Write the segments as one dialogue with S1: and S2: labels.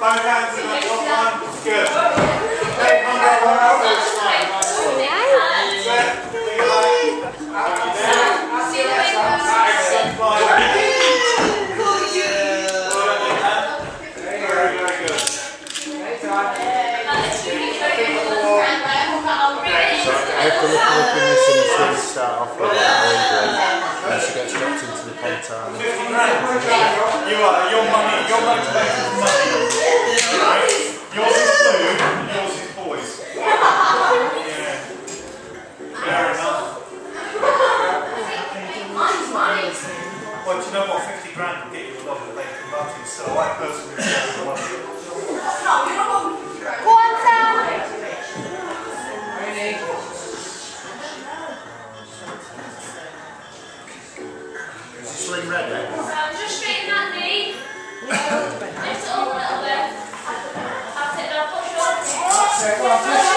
S1: both hands in that one. Good. Then come back You are, your money, your money's Fair enough.
S2: Mine's money.
S1: Well, do you know what? 50 grand will get you a lot of Lakeland Martins, so I personally think the money.
S2: No, you're not on 50 grand.
S3: Go on, Sam.
S4: Sling red then.
S2: So just straighten that knee. Lift it up a little bit. That's it, now push up.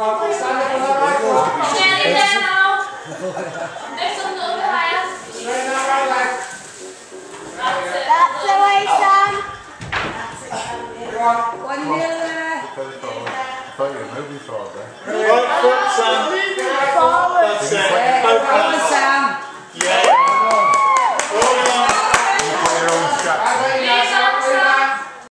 S2: Nearly there now. Lift up a little bit higher. That's it.
S3: That's the way, Sam.
S5: One nil there.
S4: I thought you were moving forward there.
S1: Right foot, Sam.
S3: Moving forward.
S1: That's it.